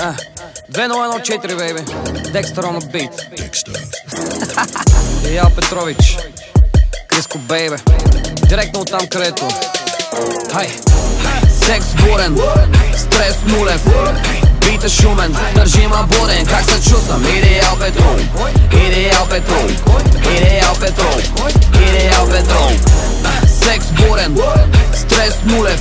2014, бейби. Декстър on the beat. Иял Петрович. Криско, бейбе. Директно от там, където. Хай. Секс бурен, стрес нулев, бит е шумен, държима буден, как се чувствам? Идеал Петрол, идеал Петрол, идеал Петрол, идеал Петрол. Секс бурен, стрес нулев,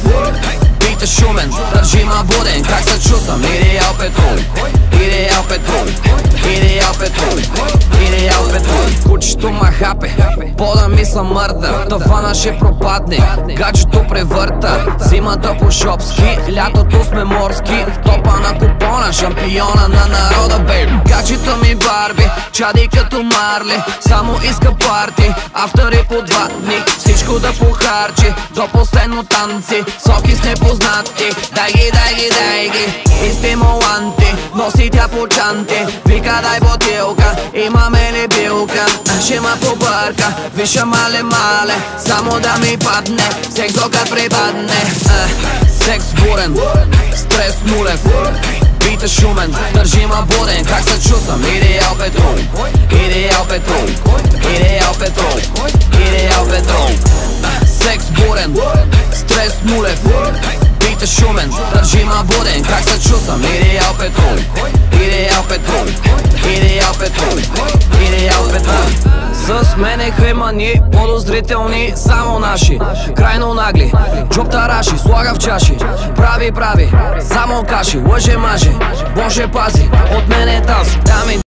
бит е шумен, държима буден, как се чувствам? Идеал Петрол, хапе, пода ми са мърда, тавана ще пропадне, гаджето превърта, зимата по шопски, лятото сме морски, топа на купона, шампиона на народа, бейб. Гаджето ми барби, чади като марли, само иска парти, автори по два дни, всичко да похарчи, до последно танци, соки с непознати, дай ги, дай ги, дай ги, и стимуланти, носи тя по чанти, вика дай бутилка, имаме ли билка, Vršima pobarka, viša male male Samo da mi padne, seks dokad pripadne eh, Seks buren, stres nulen Bite šumen, držima boden Kak se čusam, ideal ja petrol Ideal ja petrol, ideal ja petrol Ideal petrol. Eh, seks buren, stres nulen Bite šumen, držima boden Kak se čusam, ideal petrol Ideal petrol, ideal petrol. Мене хаймани, подозрителни, само наши. Крайно нагли, джоб тараши, слага в чаши. Прави, прави, само каши, лъже, маже. Боже пази, от мене тази Дами